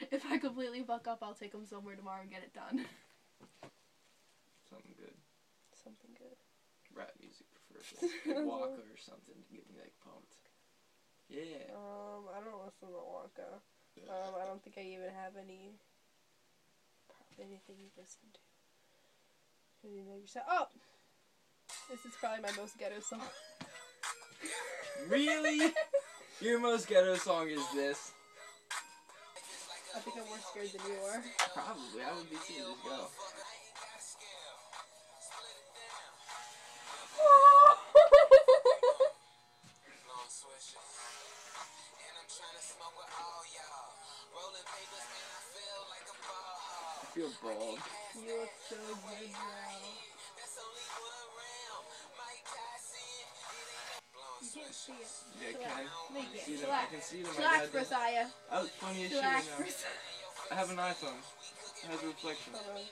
completely fuck up, I'll take him somewhere tomorrow and get it done. Something good. Something good. Rap music preferably. Like Waka or something to get me like pumped. Yeah. Um, I don't listen to Wonka. Um, I don't think I even have any. Probably anything you listen to. you know yourself. Oh! This is probably my most ghetto song. Really? Your most ghetto song is this? I think I'm more scared than you are. Probably. I would be too. Just go. Long I'm trying to smoke with all y'all. Rolling papers, man, I feel like a ball hog. I feel bald. you look so good now. That's only one round. Mike Tyson. It ain't no blowing You can't see it. Yeah, can I? See? I can see them. My Chillax, dad does. Messiah. I look funny as shit now. Messiah. I have an iPhone. It has a reflection. Hold.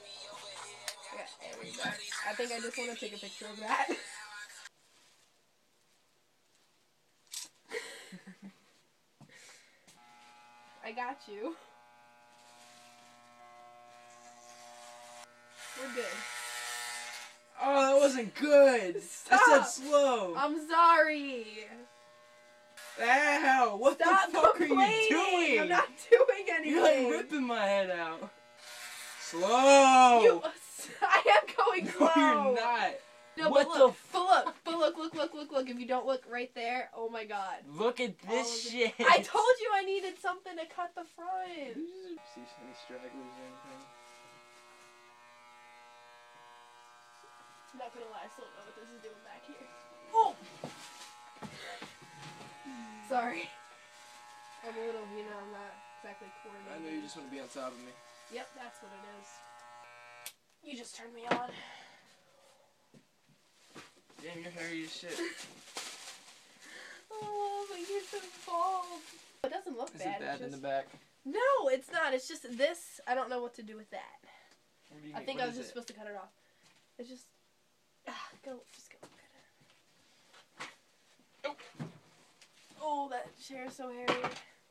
Yeah, there we go. I think I just want to take a picture of that. I got you. We're good. Oh, that wasn't good. Stop. I said slow. I'm sorry. Ow! What Stop the fuck are you doing? I'm not doing anything. You're like ripping my head out. Slow. You, I am going no, slow. you're not. No, What but the look, but look, but look, look, look, look, look. If you don't look right there, oh my god. Look at this shit. I told you I needed something to cut the front. See any stragglers or anything? I'm not gonna lie, I still don't know what this is doing back here. Oh! Sorry. I'm a little, you know, I'm not exactly coordinated. I know you just want to be on top of me. Yep, that's what it is. You just turned me on. Damn, you're hairy as shit. Oh, but you're so bald. It doesn't look Is bad. it bad it's in the back? No, it's not. It's just this. I don't know what to do with that. What do you I think What I was just it? supposed to cut it off. It's just. Ah, go. Just go. Cut it. Oh, that chair is so hairy.